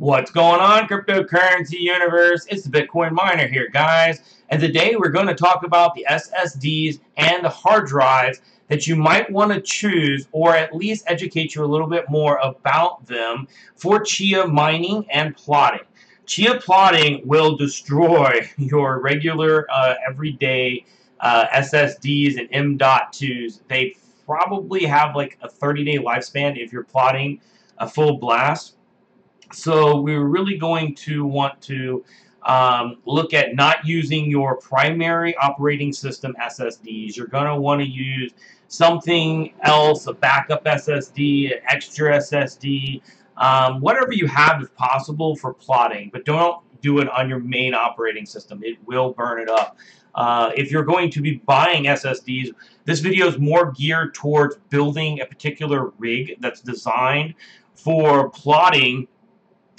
What's going on, cryptocurrency universe? It's the Bitcoin miner here, guys. And today we're going to talk about the SSDs and the hard drives that you might want to choose or at least educate you a little bit more about them for Chia mining and plotting. Chia plotting will destroy your regular, uh, everyday uh, SSDs and M.2s. They probably have like a 30-day lifespan if you're plotting a full blast so we're really going to want to um, look at not using your primary operating system SSDs. You're going to want to use something else, a backup SSD, an extra SSD, um, whatever you have if possible for plotting, but don't do it on your main operating system. It will burn it up. Uh, if you're going to be buying SSDs, this video is more geared towards building a particular rig that's designed for plotting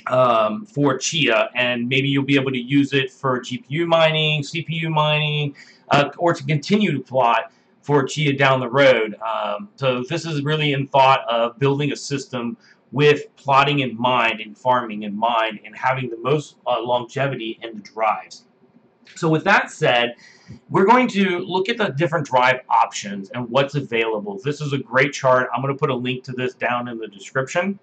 um, for Chia, and maybe you'll be able to use it for GPU mining, CPU mining, uh, or to continue to plot for Chia down the road. Um, so this is really in thought of building a system with plotting in mind and farming in mind and having the most uh, longevity in the drives. So with that said, we're going to look at the different drive options and what's available. This is a great chart. I'm going to put a link to this down in the description.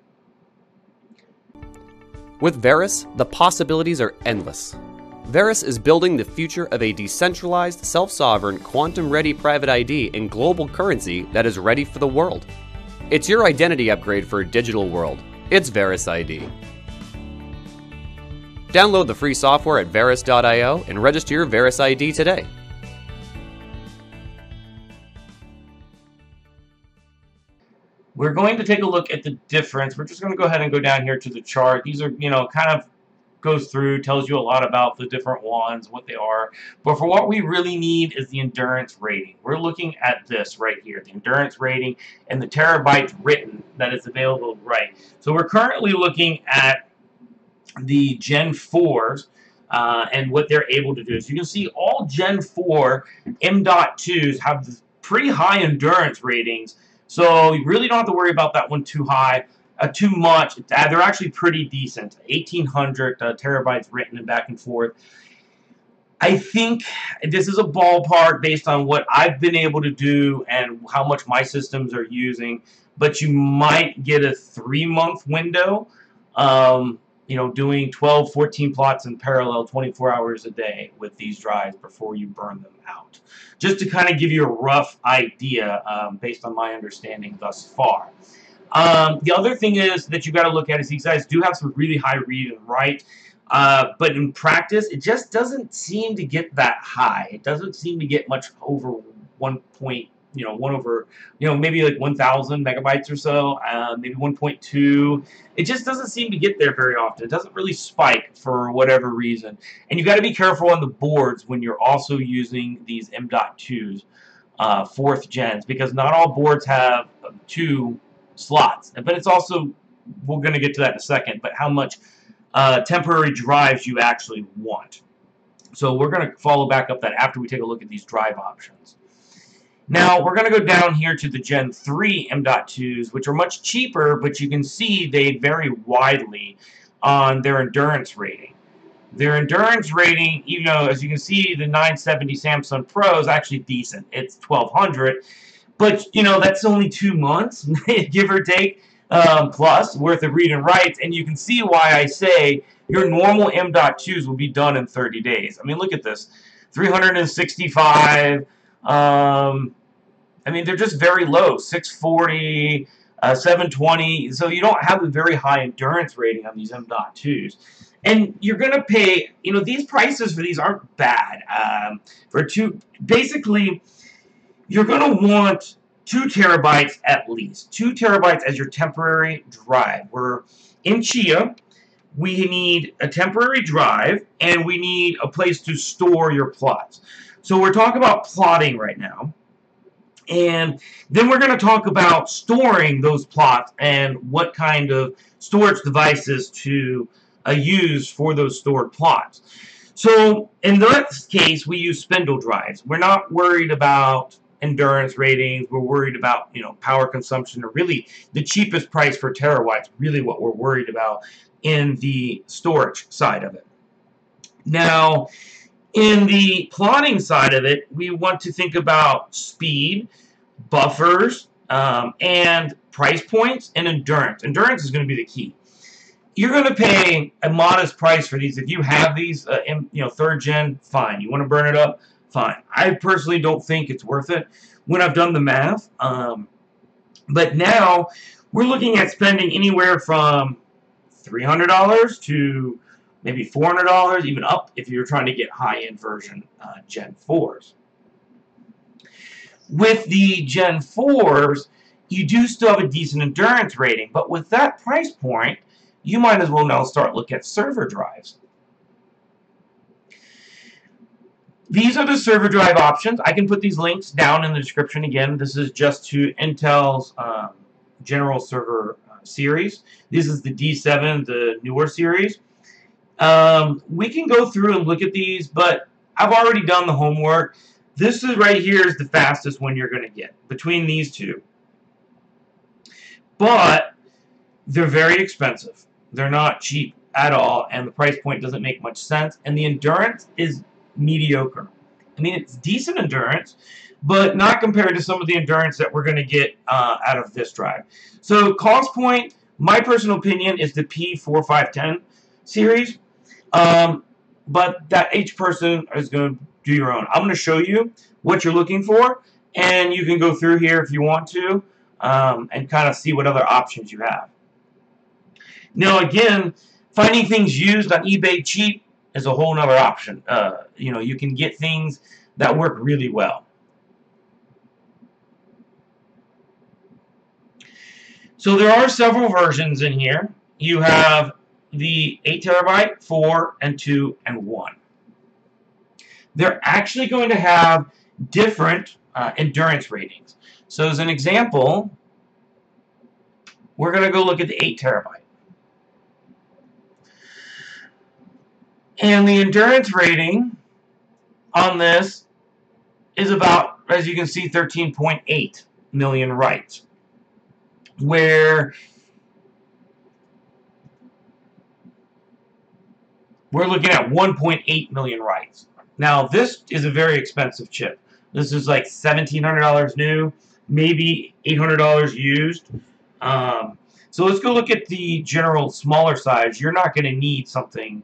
With Verus, the possibilities are endless. Verus is building the future of a decentralized, self sovereign, quantum ready private ID and global currency that is ready for the world. It's your identity upgrade for a digital world. It's Verus ID. Download the free software at verus.io and register your Verus ID today. We're going to take a look at the difference. We're just going to go ahead and go down here to the chart. These are, you know, kind of goes through, tells you a lot about the different ones, what they are. But for what we really need is the endurance rating. We're looking at this right here, the endurance rating and the terabytes written that is available right. So we're currently looking at the Gen 4s uh, and what they're able to do. So you can see all Gen 4 M.2s have pretty high endurance ratings so you really don't have to worry about that one too high, uh, too much. Uh, they're actually pretty decent. 1,800 uh, terabytes written and back and forth. I think this is a ballpark based on what I've been able to do and how much my systems are using. But you might get a three-month window. Um, you know, doing 12, 14 plots in parallel 24 hours a day with these drives before you burn them out. Just to kind of give you a rough idea um, based on my understanding thus far. Um, the other thing is that you got to look at is these guys do have some really high read and write, uh, but in practice, it just doesn't seem to get that high. It doesn't seem to get much over 1.0 you know, 1 over, you know, maybe like 1,000 megabytes or so, uh, maybe 1.2. It just doesn't seem to get there very often. It doesn't really spike for whatever reason. And you got to be careful on the boards when you're also using these M.2s, uh, fourth gens, because not all boards have two slots. But it's also, we're going to get to that in a second, but how much uh, temporary drives you actually want. So we're going to follow back up that after we take a look at these drive options. Now, we're going to go down here to the Gen 3 M.2s, which are much cheaper, but you can see they vary widely on their endurance rating. Their endurance rating, you know, as you can see, the 970 Samsung Pro is actually decent. It's 1200 but, you know, that's only two months, give or take, um, plus worth of read and writes, and you can see why I say your normal M.2s will be done in 30 days. I mean, look at this. 365, um, I mean, they're just very low, 640, uh, 720. So you don't have a very high endurance rating on these M.2s. And you're going to pay, you know, these prices for these aren't bad. Um, for two, basically, you're going to want two terabytes at least. Two terabytes as your temporary drive. We're in Chia. We need a temporary drive, and we need a place to store your plots. So we're talking about plotting right now. And then we're going to talk about storing those plots and what kind of storage devices to uh, use for those stored plots. So in this case, we use spindle drives. We're not worried about endurance ratings. We're worried about, you know, power consumption or really the cheapest price for terawatts, really what we're worried about. in the storage side of it. Now, in the plotting side of it, we want to think about speed, buffers, um, and price points, and endurance. Endurance is going to be the key. You're going to pay a modest price for these. If you have these, uh, in, you know, third gen, fine. You want to burn it up, fine. I personally don't think it's worth it when I've done the math. Um, but now we're looking at spending anywhere from $300 to maybe $400, even up if you're trying to get high-end version uh, Gen 4s. With the Gen 4s, you do still have a decent endurance rating, but with that price point, you might as well now start looking at server drives. These are the server drive options. I can put these links down in the description again. This is just to Intel's um, general server uh, series. This is the D7, the newer series. Um, we can go through and look at these, but I've already done the homework. This is right here is the fastest one you're going to get between these two. But they're very expensive. They're not cheap at all, and the price point doesn't make much sense. And the endurance is mediocre. I mean, it's decent endurance, but not compared to some of the endurance that we're going to get uh, out of this drive. So cost point, my personal opinion, is the P4510 series. Um, but that each person is going to do your own. I'm going to show you what you're looking for, and you can go through here if you want to um, and kind of see what other options you have. Now, again, finding things used on eBay cheap is a whole other option. Uh, you know, you can get things that work really well. So there are several versions in here. You have the 8 terabyte, 4, and 2, and 1. They're actually going to have different uh, endurance ratings. So as an example, we're going to go look at the 8 terabyte. And the endurance rating on this is about, as you can see, 13.8 million writes. Where we're looking at 1.8 million writes. Now, this is a very expensive chip. This is like $1,700 new, maybe $800 used. Um, so let's go look at the general smaller size. You're not going to need something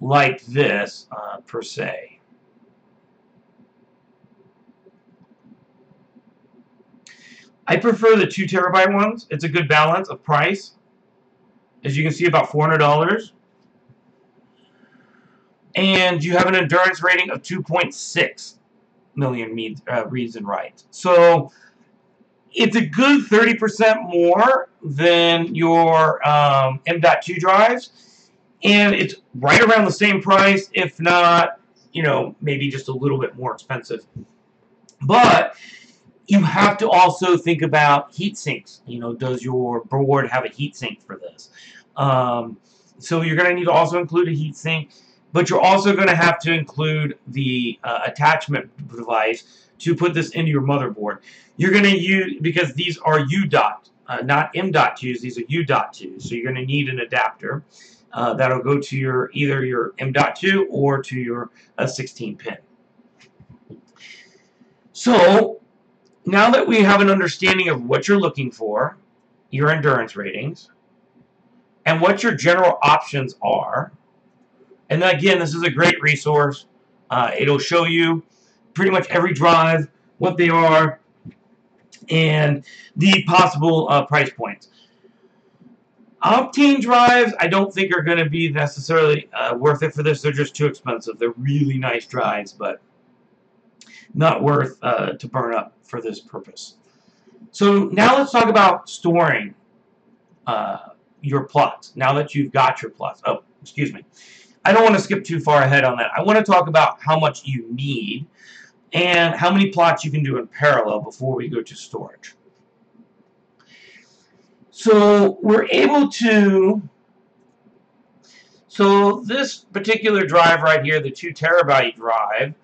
like this uh, per se. I prefer the 2 terabyte ones. It's a good balance of price. As you can see, about $400. And you have an endurance rating of 2.6 million uh, reads and writes. So it's a good 30% more than your um, M.2 drives and it's right around the same price, if not, you know, maybe just a little bit more expensive. But you have to also think about heat sinks. You know, does your board have a heat sink for this? Um, so you're going to need to also include a heat sink, but you're also going to have to include the uh, attachment device to put this into your motherboard. You're going to use, because these are U dot, uh, not M dot twos, these are U dot twos, so you're going to need an adapter uh, that'll go to your either your M.2 or to your uh, 16 pin. So now that we have an understanding of what you're looking for, your endurance ratings, and what your general options are, and then again, this is a great resource. Uh, it'll show you pretty much every drive, what they are, and the possible uh, price points. Optane drives, I don't think are going to be necessarily uh, worth it for this. They're just too expensive. They're really nice drives, but not worth uh, to burn up for this purpose. So now let's talk about storing uh, your plots. Now that you've got your plots. Oh, excuse me. I don't want to skip too far ahead on that. I want to talk about how much you need and how many plots you can do in parallel before we go to storage. So we're able to, so this particular drive right here, the 2 terabyte drive,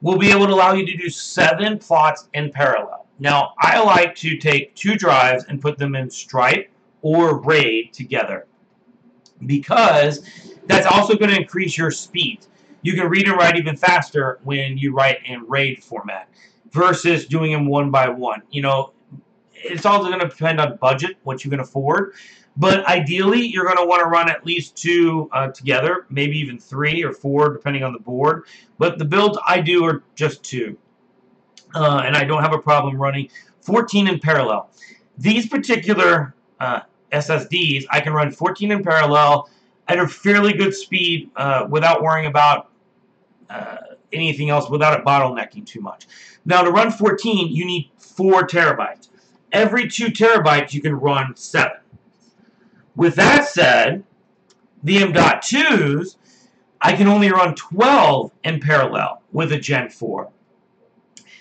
will be able to allow you to do seven plots in parallel. Now, I like to take two drives and put them in Stripe or RAID together. Because that's also going to increase your speed. You can read and write even faster when you write in RAID format versus doing them one by one. You know, it's all going to depend on budget, what you can afford. But ideally, you're going to want to run at least two uh, together, maybe even three or four, depending on the board. But the builds I do are just two. Uh, and I don't have a problem running 14 in parallel. These particular uh, SSDs, I can run 14 in parallel at a fairly good speed uh, without worrying about uh, anything else, without it bottlenecking too much. Now, to run 14, you need 4 terabytes. Every 2 terabytes, you can run 7. With that said, the M.2s, I can only run 12 in parallel with a Gen 4.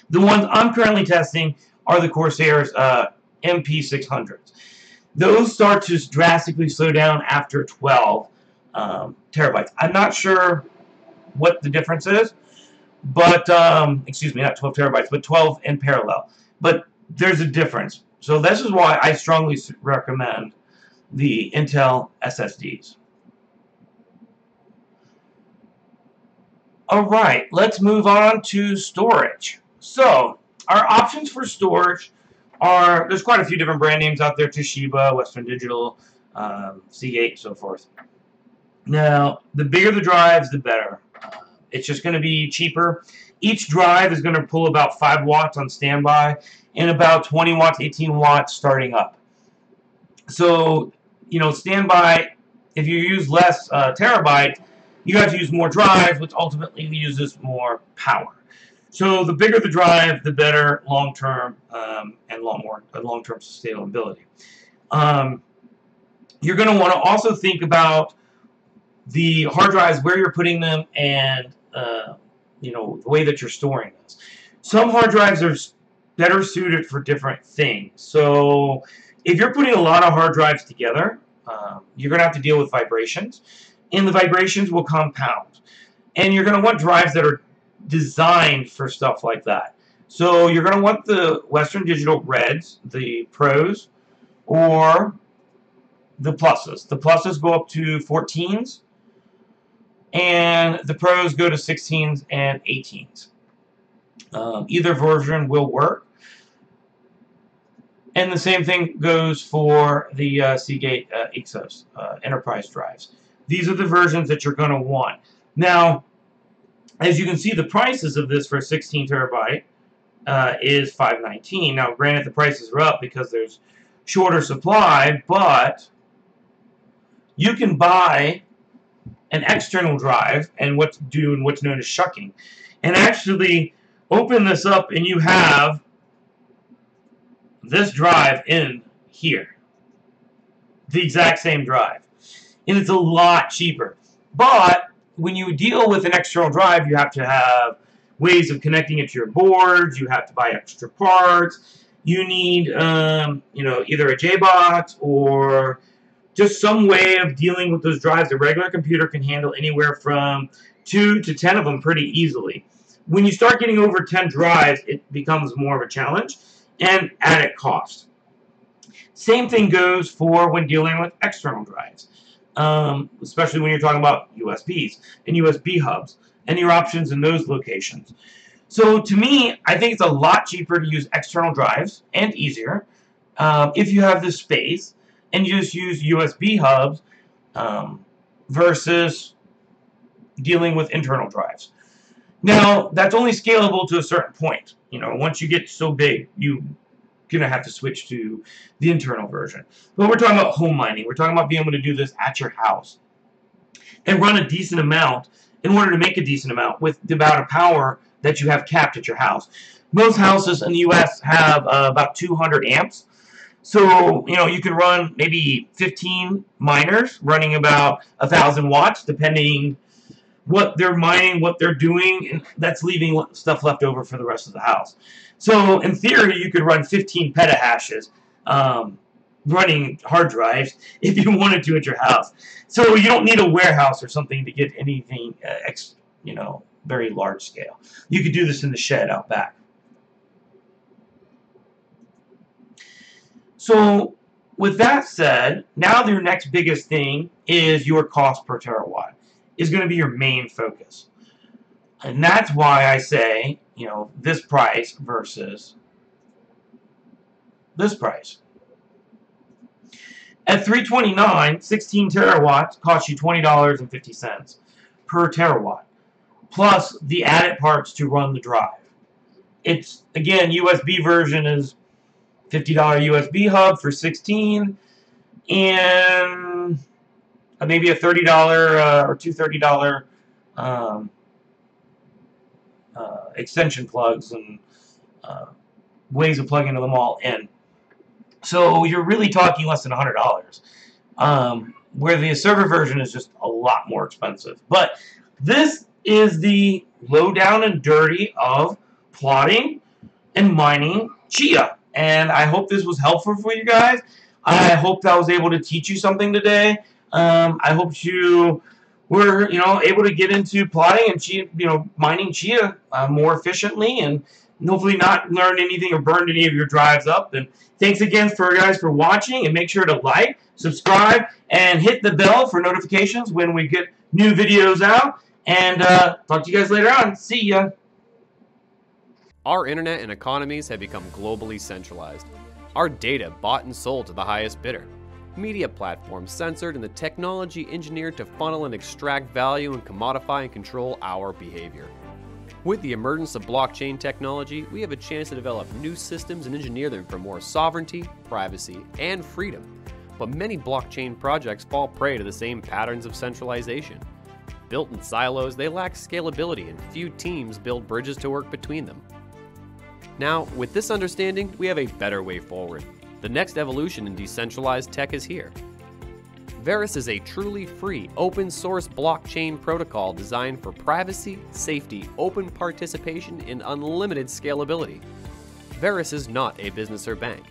The ones I'm currently testing are the Corsair's uh, MP600s. Those start to drastically slow down after 12 um, terabytes. I'm not sure what the difference is, but, um, excuse me, not 12 terabytes, but 12 in parallel. But there's a difference. So this is why I strongly recommend the Intel SSDs. Alright, let's move on to storage. So, our options for storage are, there's quite a few different brand names out there, Toshiba, Western Digital, um, Seagate, so forth. Now, the bigger the drives, the better. Uh, it's just going to be cheaper. Each drive is going to pull about 5 watts on standby and about 20 watts, 18 watts starting up. So, you know, standby, if you use less uh, terabyte, you have to use more drives, which ultimately uses more power. So the bigger the drive, the better long-term um, and long more uh, long-term sustainability. Um, you're going to want to also think about the hard drives, where you're putting them, and uh, you know the way that you're storing those. Some hard drives are better suited for different things. So if you're putting a lot of hard drives together, um, you're going to have to deal with vibrations, and the vibrations will compound. And you're going to want drives that are designed for stuff like that. So you're going to want the Western Digital Reds, the Pros, or the Pluses. The Pluses go up to 14s, and the Pros go to 16s and 18s. Um, either version will work. And the same thing goes for the uh, Seagate uh, Exos uh, enterprise drives. These are the versions that you're going to want. Now, as you can see, the prices of this for a 16 terabyte uh, is 519. Now, granted, the prices are up because there's shorter supply, but you can buy an external drive and what's doing what's known as shucking, and actually open this up, and you have this drive in here. The exact same drive. And it's a lot cheaper. But when you deal with an external drive, you have to have ways of connecting it to your boards. You have to buy extra parts. You need, um, you know, either a JBox or just some way of dealing with those drives. A regular computer can handle anywhere from two to ten of them pretty easily. When you start getting over 10 drives, it becomes more of a challenge and added cost. Same thing goes for when dealing with external drives, um, especially when you're talking about USBs and USB hubs and your options in those locations. So to me, I think it's a lot cheaper to use external drives and easier um, if you have the space and you just use USB hubs um, versus dealing with internal drives. Now, that's only scalable to a certain point. You know, once you get so big, going to have to switch to the internal version. But we're talking about home mining. We're talking about being able to do this at your house and run a decent amount in order to make a decent amount with the amount of power that you have capped at your house. Most houses in the U.S. have uh, about 200 amps. So, you know, you can run maybe 15 miners running about 1,000 watts, depending what they're mining, what they're doing, and that's leaving stuff left over for the rest of the house. So in theory, you could run 15 petahashes um, running hard drives if you wanted to at your house. So you don't need a warehouse or something to get anything, uh, ex, you know, very large scale. You could do this in the shed out back. So with that said, now your next biggest thing is your cost per terawatt is going to be your main focus. And that's why I say, you know, this price versus this price. At 329, 16 terawatts costs you $20.50 per terawatt, plus the added parts to run the drive. It's, again, USB version is $50 USB hub for 16 and maybe a $30 uh, or two $30 um, uh, extension plugs and uh, ways of plugging them all in. So you're really talking less than $100. Um, where the server version is just a lot more expensive. But this is the low down and dirty of plotting and mining Chia. And I hope this was helpful for you guys. I hope that I was able to teach you something today. Um, I hope you were, you know, able to get into plotting and chia, you know, mining chia uh, more efficiently and hopefully not learn anything or burn any of your drives up. And thanks again for guys for watching and make sure to like, subscribe, and hit the bell for notifications when we get new videos out. And uh, talk to you guys later on. See ya. Our internet and economies have become globally centralized. Our data bought and sold to the highest bidder. Media platforms censored and the technology engineered to funnel and extract value and commodify and control our behavior. With the emergence of blockchain technology, we have a chance to develop new systems and engineer them for more sovereignty, privacy, and freedom. But many blockchain projects fall prey to the same patterns of centralization. Built in silos, they lack scalability and few teams build bridges to work between them. Now, with this understanding, we have a better way forward. The next evolution in decentralized tech is here. Verus is a truly free, open source blockchain protocol designed for privacy, safety, open participation, and unlimited scalability. Verus is not a business or bank.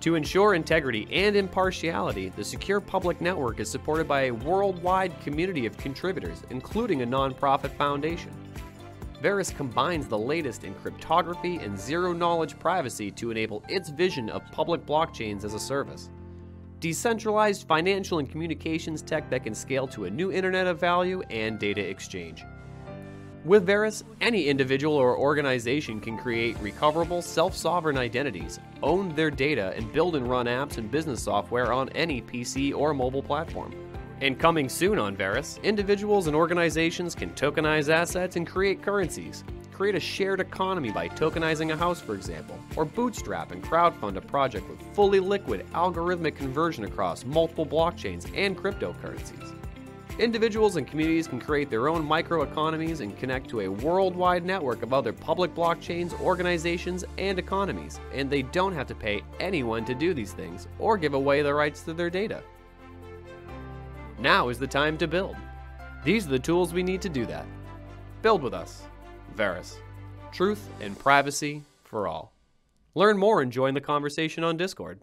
To ensure integrity and impartiality, the Secure Public Network is supported by a worldwide community of contributors, including a nonprofit foundation. Verus combines the latest in cryptography and zero knowledge privacy to enable its vision of public blockchains as a service decentralized financial and communications tech that can scale to a new internet of value and data exchange. With Verus, any individual or organization can create recoverable, self sovereign identities, own their data, and build and run apps and business software on any PC or mobile platform. And coming soon on Verus, individuals and organizations can tokenize assets and create currencies, create a shared economy by tokenizing a house, for example, or bootstrap and crowdfund a project with fully liquid algorithmic conversion across multiple blockchains and cryptocurrencies. Individuals and communities can create their own microeconomies and connect to a worldwide network of other public blockchains, organizations, and economies, and they don't have to pay anyone to do these things or give away the rights to their data. Now is the time to build. These are the tools we need to do that. Build with us. Verus. Truth and privacy for all. Learn more and join the conversation on Discord.